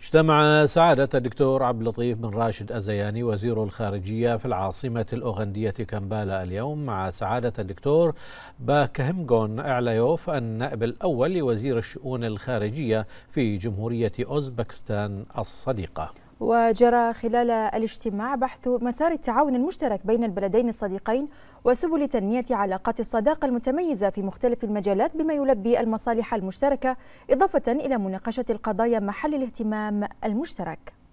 اجتمع سعادة الدكتور عبد اللطيف بن راشد أزياني وزير الخارجية في العاصمة الأوغندية كمبالا اليوم مع سعادة الدكتور باكهمغون إعلايوف النائب الأول لوزير الشؤون الخارجية في جمهورية أوزبكستان الصديقة. وجرى خلال الاجتماع بحث مسار التعاون المشترك بين البلدين الصديقين وسبل تنمية علاقات الصداقة المتميزة في مختلف المجالات بما يلبي المصالح المشتركة إضافة إلى مناقشة القضايا محل الاهتمام المشترك.